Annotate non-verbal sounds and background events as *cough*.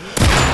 Yeah. *laughs*